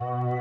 you